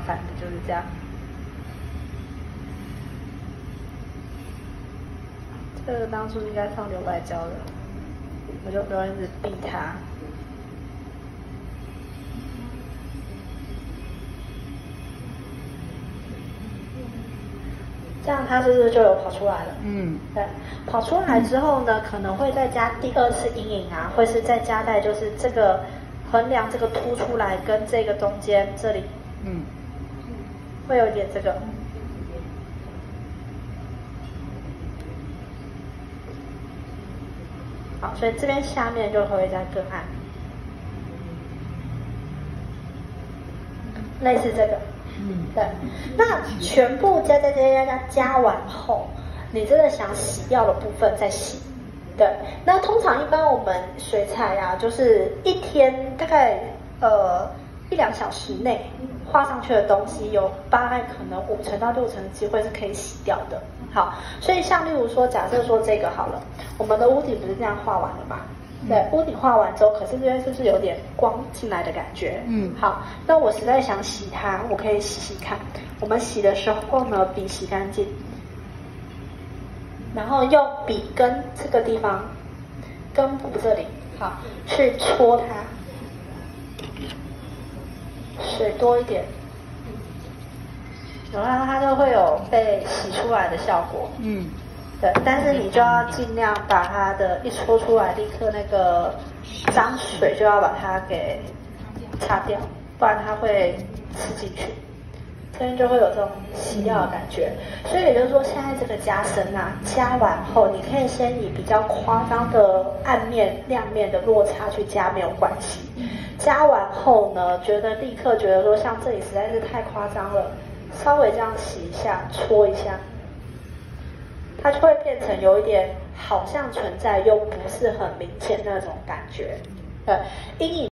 麻烦的就是这样。这个当初应该放留白胶的，我就不用一直避它。这样它是不是就有跑出来了？嗯，对，跑出来之后呢，可能会再加第二次阴影啊，会是再加在就是这个横梁这个凸出来跟这个中间这里，嗯，会有一点这个。好，所以这边下面就会再更暗，类似这个。嗯，对，那全部加加加加加加完后，你真的想洗掉的部分再洗。对，那通常一般我们水彩呀、就是一天大概呃一两小时内画上去的东西，有大概可能五成到六成的机会是可以洗掉的。好，所以像例如说，假设说这个好了，我们的屋顶不是这样画完了吗？对，屋顶画完之后，可是这边是不是有点光进来的感觉？嗯好，那我实在想洗它，我可以洗洗看。我们洗的时候呢，笔洗干净，然后用笔跟这个地方根部这里，好，去搓它，水多一点，然后它就会有被洗出来的效果。嗯，对，但是你就要尽量把它的一搓出来，立刻那个脏水就要把它给擦掉，不然它会吃进去，这边就会有这种洗掉的感觉。所以也就是说，现在这个加深啊，加完后你可以先以比较夸张的暗面、亮面的落差去加，没有关系。加完后呢，觉得立刻觉得说，像这里实在是太夸张了，稍微这样洗一下，搓一下。它就会变成有一点好像存在又不是很明显那种感觉。对，阴影。